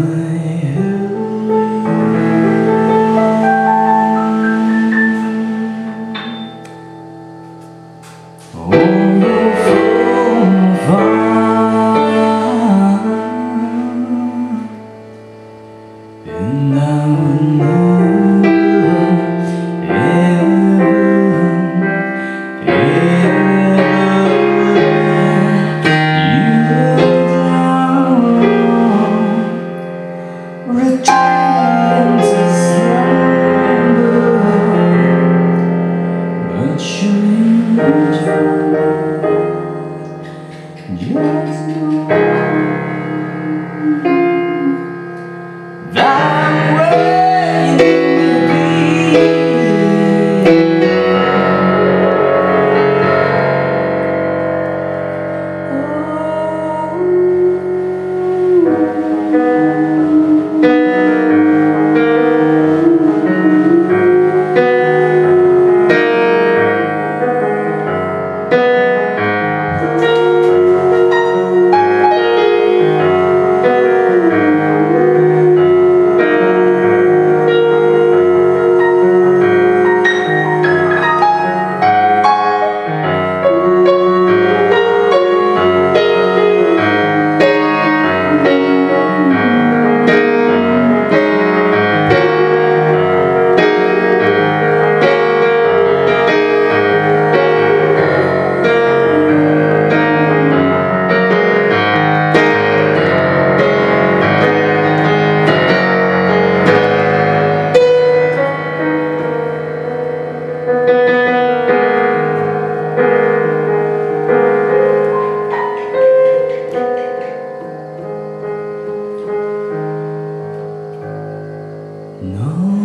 I. No.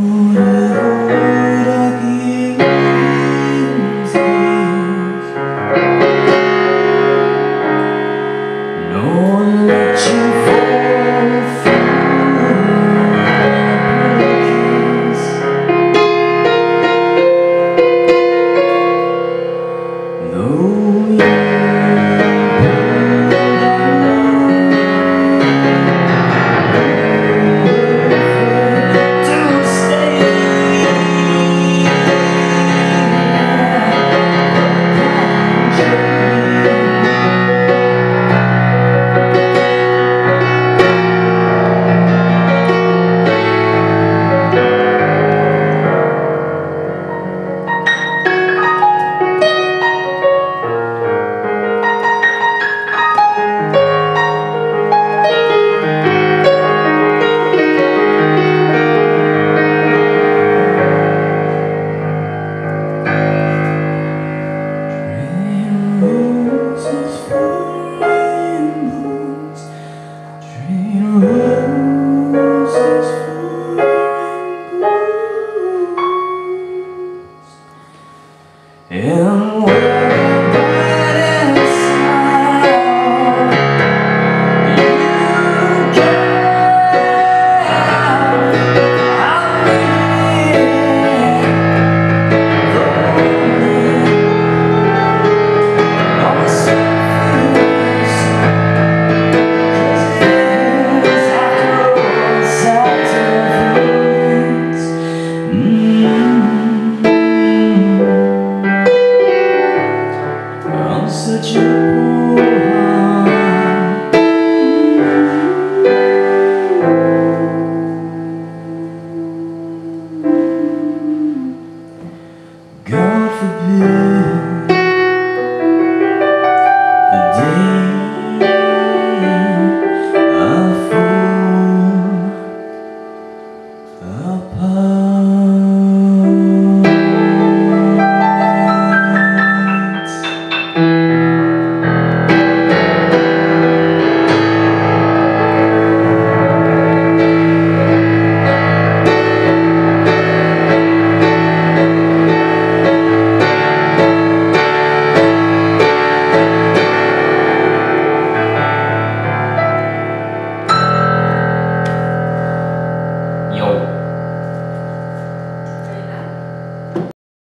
A